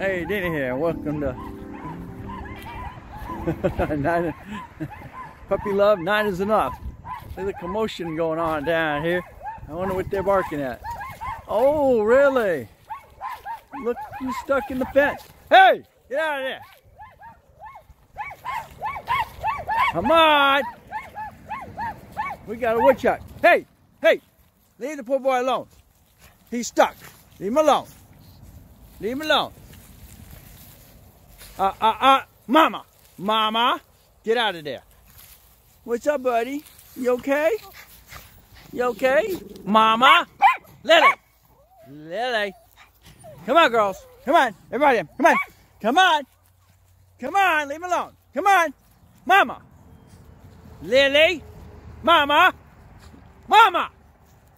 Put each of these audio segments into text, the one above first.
Hey, Dana here. Welcome to nine, Puppy Love. Nine is enough. There's a commotion going on down here. I wonder what they're barking at. Oh, really? Look who's stuck in the fence. Hey, get out of there. Come on. We got a woodchuck. Hey, hey, leave the poor boy alone. He's stuck. Leave him alone. Leave him alone. Uh, uh, uh, mama, mama, get out of there. What's up, buddy? You okay? You okay? Mama, Lily, Lily. Come on, girls. Come on, everybody. In. Come on. Come on. Come on, leave him alone. Come on. Mama. Lily. Mama. Mama.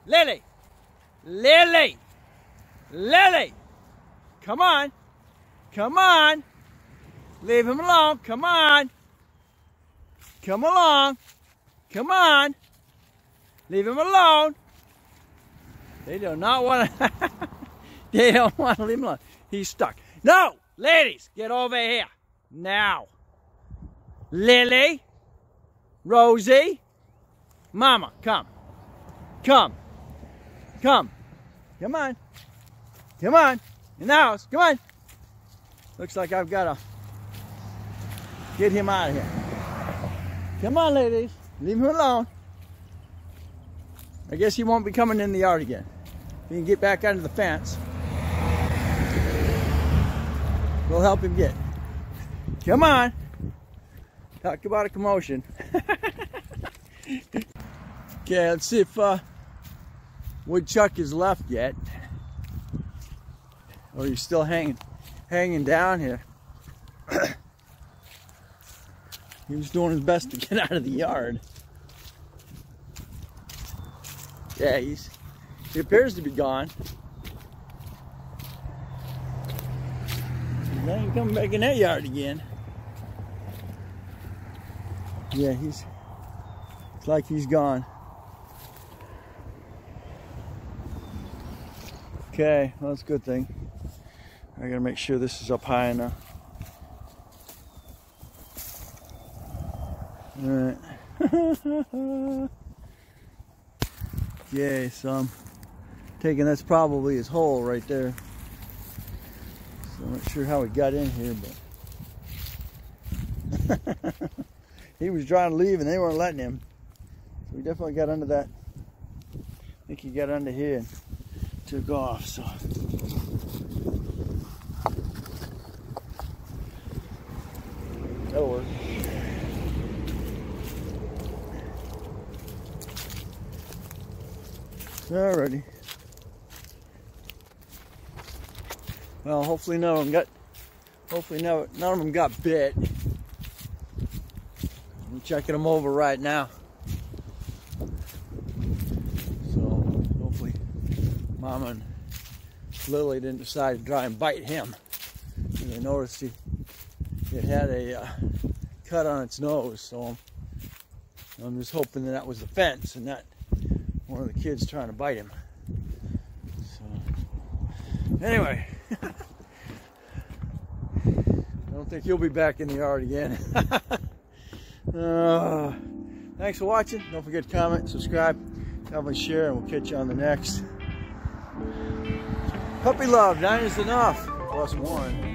Lily. Lily. Lily. Come on. Come on. Leave him alone. Come on. Come along. Come on. Leave him alone. They do not want to. they don't want to leave him alone. He's stuck. No, ladies, get over here now. Lily, Rosie, Mama, come, come, come, come on, come on, in the house, come on. Looks like I've got to get him out of here. Come on, ladies, leave him alone. I guess he won't be coming in the yard again. He can get back under the fence. We'll help him get. Come on. Talk about a commotion. okay, let's see if uh, Woodchuck is left yet. Or he's still hanging, hanging down here. he was doing his best to get out of the yard. Yeah, he's he appears to be gone. Now he's coming back in that yard again. Yeah, he's it's like he's gone. Okay, well that's a good thing. I gotta make sure this is up high enough. Alright. Yay, so I'm taking that's probably his hole right there. So I'm not sure how he got in here, but he was trying to leave and they weren't letting him. So he definitely got under that. I think he got under here and took off. So Alrighty. Well, hopefully none of them got, hopefully none, of them got bit. I'm checking them over right now. So hopefully Mama and Lily didn't decide to try and bite him. And I noticed he, it had a uh, cut on its nose, so I'm, I'm just hoping that that was the fence and not one of the kids trying to bite him. So, anyway, I don't think he'll be back in the yard again. uh, thanks for watching. Don't forget to comment, subscribe, definitely share, and we'll catch you on the next. Puppy love, nine is enough, plus one.